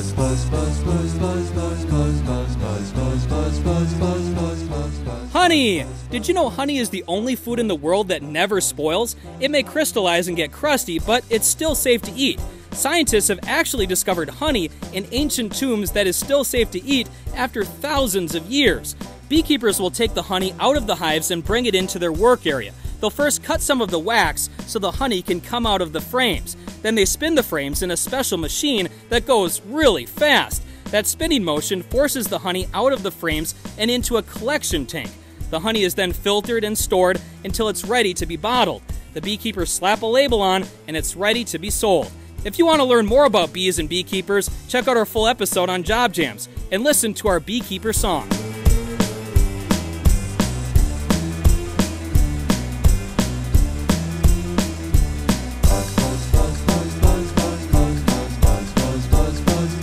Buzz, buzz, buzz, buzz, buzz, buzz, buzz, buzz, buzz, buzz, buzz, buzz, buzz, buzz, buzz, buzz. Honey! Did you know honey is the only food in the world that never spoils? It may crystallize and get crusty, but it's still safe to eat. Scientists have actually discovered honey in ancient tombs that is still safe to eat after thousands of years. Beekeepers will take the honey out of the hives and bring it into their work area. They'll first cut some of the wax so the honey can come out of the frames. Then they spin the frames in a special machine that goes really fast. That spinning motion forces the honey out of the frames and into a collection tank. The honey is then filtered and stored until it's ready to be bottled. The beekeepers slap a label on and it's ready to be sold. If you want to learn more about bees and beekeepers, check out our full episode on Job Jams and listen to our beekeeper song.